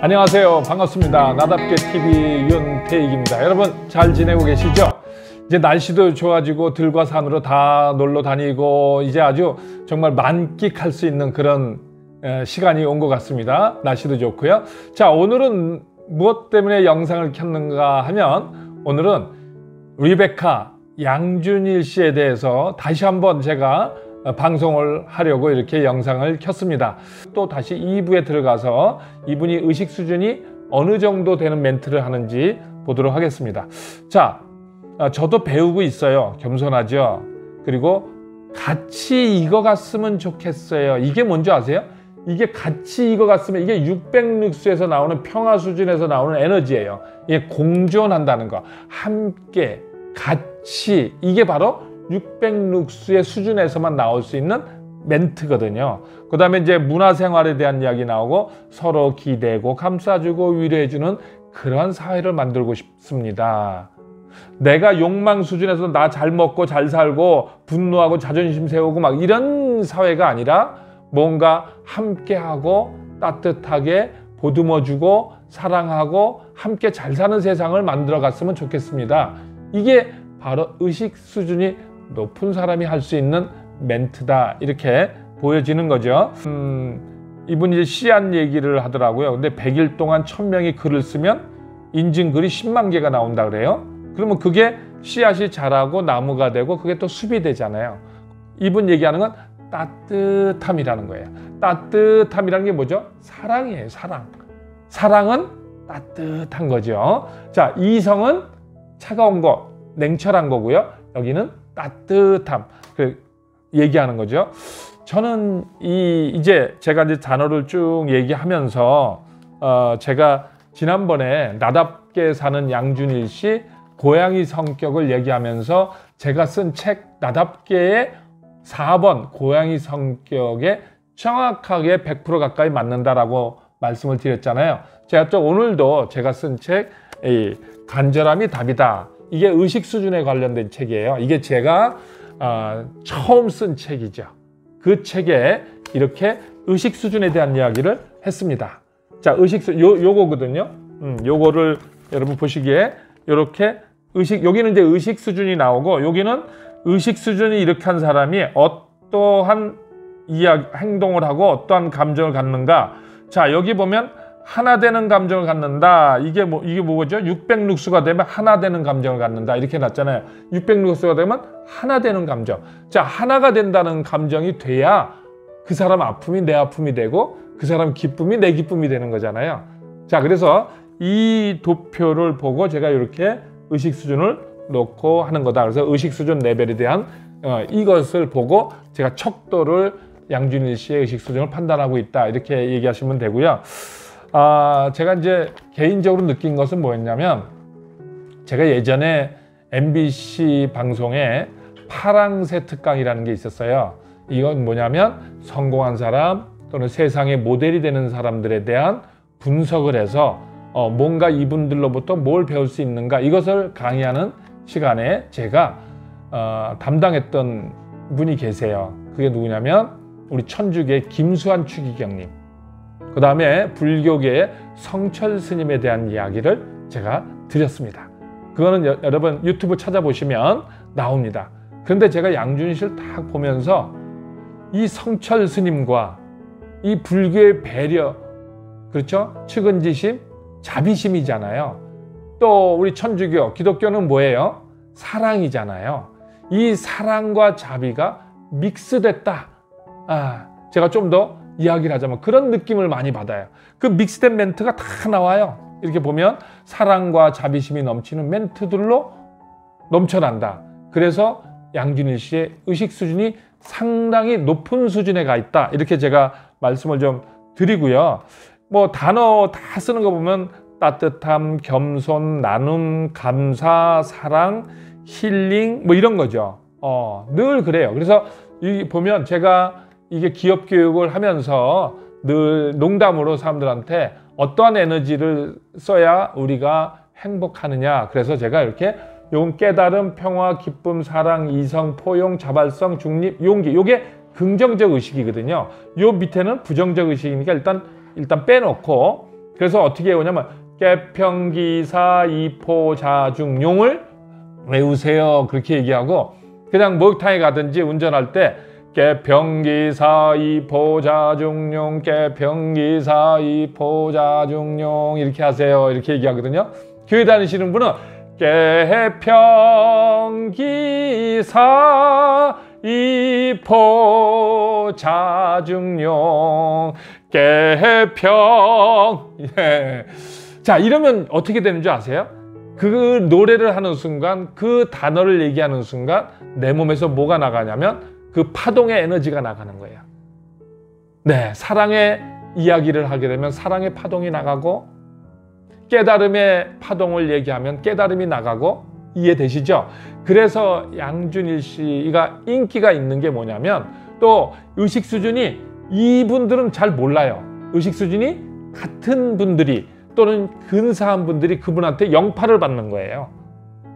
안녕하세요. 반갑습니다. 나답게 TV 윤태익입니다. 여러분 잘 지내고 계시죠? 이제 날씨도 좋아지고 들과 산으로 다 놀러 다니고 이제 아주 정말 만끽할 수 있는 그런 시간이 온 것 같습니다. 날씨도 좋고요. 자, 오늘은 무엇 때문에 영상을 켰는가 하면 오늘은 리베카 양준일 씨에 대해서 다시 한번 제가 어, 방송을 하려고 이렇게 영상을 켰습니다. 또 다시 2부에 들어가서 이분이 의식 수준이 어느 정도 되는 멘트를 하는지 보도록 하겠습니다. 자, 어, 저도 배우고 있어요. 겸손하죠. 그리고 같이 익어갔으면 좋겠어요. 이게 뭔지 아세요? 이게 같이 익어갔으면 이게 600룩스에서 나오는 평화 수준에서 나오는 에너지예요. 이게 공존한다는 거. 함께, 같이. 이게 바로 600룩스의 수준에서만 나올 수 있는 멘트거든요. 그 다음에 이제 문화생활에 대한 이야기 나오고 서로 기대고 감싸주고 위로해주는 그런 사회를 만들고 싶습니다. 내가 욕망 수준에서 나 잘 먹고 잘 살고 분노하고 자존심 세우고 막 이런 사회가 아니라 뭔가 함께하고 따뜻하게 보듬어주고 사랑하고 함께 잘 사는 세상을 만들어 갔으면 좋겠습니다. 이게 바로 의식 수준이 높은 사람이 할 수 있는 멘트다 이렇게 보여지는 거죠. 음, 이분이 이제 씨앗 얘기를 하더라고요. 근데 100일 동안 1000명이 글을 쓰면 인증글이 10만 개가 나온다 그래요. 그러면 그게 씨앗이 자라고 나무가 되고 그게 또 숲이 되잖아요. 이분 얘기하는 건 따뜻함이라는 거예요. 따뜻함이라는 게 뭐죠? 사랑이에요, 사랑. 사랑은 따뜻한 거죠. 자, 이성은 차가운 거, 냉철한 거고요. 여기는 따뜻함 그 얘기하는 거죠. 저는 이 이제 제가 이제 단어를 쭉 얘기하면서 어 제가 지난번에 나답게 사는 양준일 씨 고양이 성격을 얘기하면서 제가 쓴 책 나답게의 4번 고양이 성격에 정확하게 100% 가까이 맞는다라고 말씀을 드렸잖아요. 제가 또 오늘도 제가 쓴 책 간절함이 답이다. 이게 의식 수준에 관련된 책이에요. 이게 제가 어, 처음 쓴 책이죠. 그 책에 이렇게 의식 수준에 대한 이야기를 했습니다. 자, 의식 수, 요, 요거거든요. 음, 요거를 여러분 보시기에 이렇게 의식, 여기는 이제 의식 수준이 나오고 여기는 의식 수준이 이렇게 한 사람이 어떠한 이야기, 행동을 하고 어떠한 감정을 갖는가. 자, 여기 보면 하나 되는 감정을 갖는다. 이게 뭐 이게 뭐죠? 600룩스가 되면 하나 되는 감정을 갖는다. 이렇게 났잖아요. 600룩스가 되면 하나 되는 감정. 자, 하나가 된다는 감정이 돼야 그 사람 아픔이 내 아픔이 되고 그 사람 기쁨이 내 기쁨이 되는 거잖아요. 자, 그래서 이 도표를 보고 제가 이렇게 의식 수준을 놓고 하는 거다. 그래서 의식 수준 레벨에 대한 어, 이것을 보고 제가 척도를 양준일 씨의 의식 수준을 판단하고 있다. 이렇게 얘기하시면 되고요. 아, 제가 이제 개인적으로 느낀 것은 뭐였냐면 제가 예전에 MBC 방송에 파랑새 특강이라는 게 있었어요. 이건 뭐냐면 성공한 사람 또는 세상의 모델이 되는 사람들에 대한 분석을 해서 어, 뭔가 이분들로부터 뭘 배울 수 있는가 이것을 강의하는 시간에 제가 어, 담당했던 분이 계세요. 그게 누구냐면 우리 천주교 김수환 추기경님. 그 다음에 불교계의 성철 스님에 대한 이야기를 제가 드렸습니다. 그거는 여, 여러분 유튜브 찾아보시면 나옵니다. 그런데 제가 양준실 딱 보면서 이 성철 스님과 이 불교의 배려, 그렇죠? 측은지심, 자비심이잖아요. 또 우리 천주교, 기독교는 뭐예요? 사랑이잖아요. 이 사랑과 자비가 믹스됐다. 아, 제가 좀 더 이야기를 하자면 그런 느낌을 많이 받아요. 그 믹스된 멘트가 다 나와요. 이렇게 보면 사랑과 자비심이 넘치는 멘트들로 넘쳐난다. 그래서 양준일 씨의 의식 수준이 상당히 높은 수준에 가 있다. 이렇게 제가 말씀을 좀 드리고요. 뭐 단어 다 쓰는 거 보면 따뜻함, 겸손, 나눔, 감사, 사랑, 힐링 뭐 이런 거죠. 어, 늘 그래요. 그래서 이 보면 제가 이게 기업 교육을 하면서 늘 농담으로 사람들한테 어떠한 에너지를 써야 우리가 행복하느냐. 그래서 제가 이렇게 요 깨달음, 평화, 기쁨, 사랑, 이성, 포용, 자발성, 중립, 용기. 요게 긍정적 의식이거든요. 요 밑에는 부정적 의식이니까 일단 일단 빼놓고 그래서 어떻게 해오냐면 깨평기사 이포자중 용을 외우세요. 그렇게 얘기하고 그냥 목욕탕에 가든지 운전할 때 깨평기사 이포자중용 깨평기사 이포자중용 이렇게 하세요. 이렇게 얘기하거든요. 교회 다니시는 분은 깨평기사 이포자중용 깨평 예. 자 이러면 어떻게 되는 줄 아세요? 그 노래를 하는 순간 그 단어를 얘기하는 순간 내 몸에서 뭐가 나가냐면 그 파동의 에너지가 나가는 거예요. 네, 사랑의 이야기를 하게 되면 사랑의 파동이 나가고 깨달음의 파동을 얘기하면 깨달음이 나가고 이해되시죠? 그래서 양준일 씨가 인기가 있는 게 뭐냐면 또 의식 수준이 이분들은 잘 몰라요. 의식 수준이 같은 분들이 또는 근사한 분들이 그분한테 영파를 받는 거예요.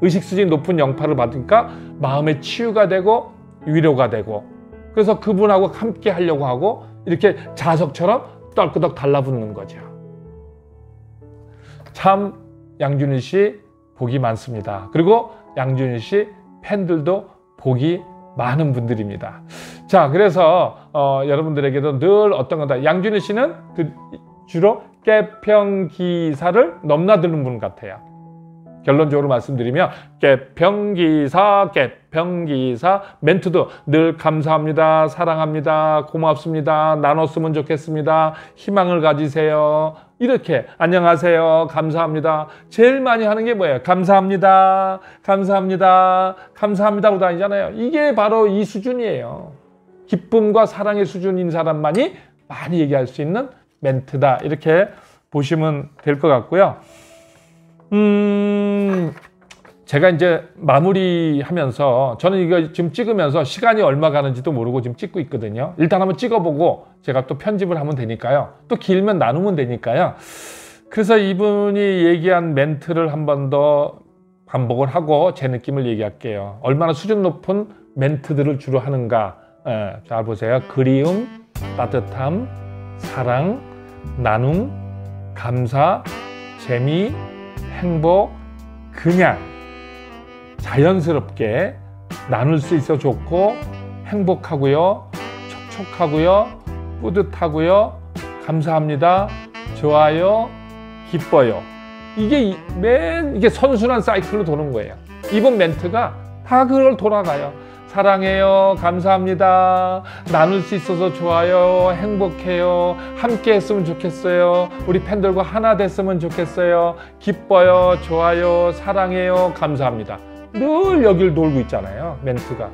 의식 수준이 높은 영파를 받으니까 마음의 치유가 되고 위로가 되고 그래서 그분하고 함께 하려고 하고 이렇게 자석처럼 떨끄덕 달라붙는 거죠. 참 양준일 씨 복이 많습니다. 그리고 양준일 씨 팬들도 복이 많은 분들입니다. 자, 그래서 어, 여러분들에게도 늘 어떤 거다. 양준일 씨는 그 주로 깨평 기사를 넘나드는 분 같아요. 결론적으로 말씀드리면 깨평기사 깨평기사 멘트도 늘 감사합니다. 사랑합니다. 고맙습니다. 나눴으면 좋겠습니다. 희망을 가지세요. 이렇게 안녕하세요. 감사합니다. 제일 많이 하는 게 뭐예요? 감사합니다. 감사합니다. 감사합니다고 다니잖아요. 이게 바로 이 수준이에요. 기쁨과 사랑의 수준인 사람만이 많이 얘기할 수 있는 멘트다. 이렇게 보시면 될 것 같고요 음, 제가 이제 마무리하면서 저는 이거 지금 찍으면서 시간이 얼마 가는지도 모르고 지금 찍고 있거든요. 일단 한번 찍어보고 제가 또 편집을 하면 되니까요. 또 길면 나누면 되니까요. 그래서 이분이 얘기한 멘트를 한 번 더 반복을 하고 제 느낌을 얘기할게요. 얼마나 수준 높은 멘트들을 주로 하는가. 예, 잘 보세요. 그리움, 따뜻함, 사랑, 나눔, 감사, 재미, 행복 그냥 자연스럽게 나눌 수 있어 좋고 행복하고요 촉촉하고요 뿌듯하고요. 감사합니다. 좋아요 기뻐요. 이게 맨 이게 선순환 사이클로 도는 거예요. 이번 멘트가 다 그걸 돌아가요 사랑해요. 감사합니다. 나눌 수 있어서 좋아요. 행복해요. 함께 했으면 좋겠어요. 우리 팬들과 하나 됐으면 좋겠어요. 기뻐요. 좋아요. 사랑해요. 감사합니다. 늘 여길 돌고 있잖아요. 멘트가.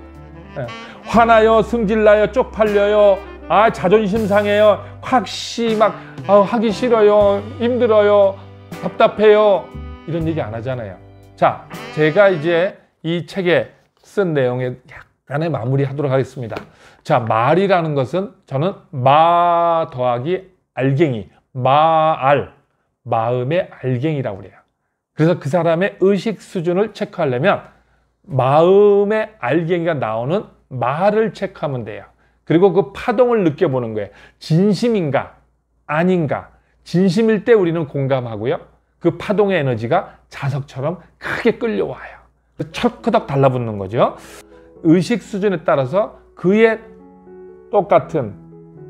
네. 화나요. 승질나요. 쪽팔려요. 아, 자존심 상해요. 확시 막 아, 하기 싫어요. 힘들어요. 답답해요. 이런 얘기 안 하잖아요. 자, 제가 이제 이 책에 쓴 내용에 간에 마무리하도록 하겠습니다. 자, 말이라는 것은 저는 마 더하기 알갱이, 마알, 마음의 알갱이라고 그래요. 그래서 그 사람의 의식 수준을 체크하려면 마음의 알갱이가 나오는 말을 체크하면 돼요. 그리고 그 파동을 느껴보는 거예요. 진심인가? 아닌가? 진심일 때 우리는 공감하고요. 그 파동의 에너지가 자석처럼 크게 끌려와요. 철크덕 달라붙는 거죠. 의식 수준에 따라서 그의 똑같은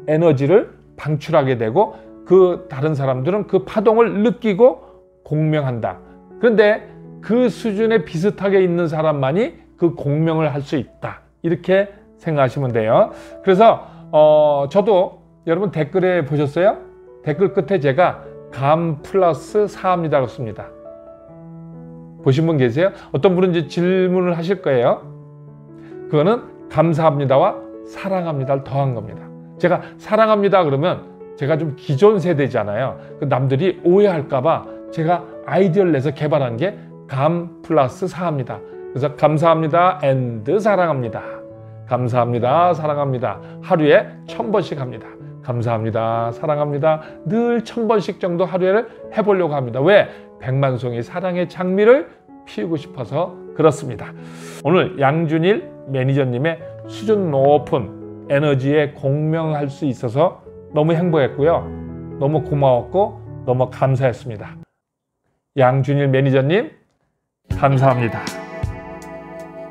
에너지를 방출하게 되고 그 다른 사람들은 그 파동을 느끼고 공명한다. 그런데 그 수준에 비슷하게 있는 사람만이 그 공명을 할 수 있다. 이렇게 생각하시면 돼요. 그래서 어, 저도 여러분 댓글에 보셨어요? 댓글 끝에 제가 감 플러스 사합니다라고 씁니다. 보신 분 계세요? 어떤 분은 이제 질문을 하실 거예요. 그거는 감사합니다와 사랑합니다를 더한 겁니다. 제가 사랑합니다 그러면 제가 좀 기존 세대잖아요. 그 남들이 오해할까봐 제가 아이디어를 내서 개발한 게 감 플러스 사합니다. 그래서 감사합니다 and 사랑합니다. 감사합니다 사랑합니다. 하루에 천 번씩 합니다. 감사합니다 사랑합니다. 늘 천 번씩 정도 하루에 해보려고 합니다. 왜? 백만송이 사랑의 장미를 피우고 싶어서 그렇습니다. 오늘 양준일 매니저님의 수준 높은 에너지에 공명할 수 있어서 너무 행복했고요. 너무 고마웠고 너무 감사했습니다. 양준일 매니저님 감사합니다.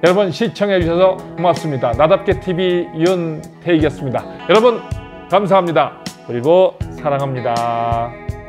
여러분 시청해 주셔서 고맙습니다. 나답게 TV 윤태익이었습니다. 여러분 감사합니다. 그리고 사랑합니다.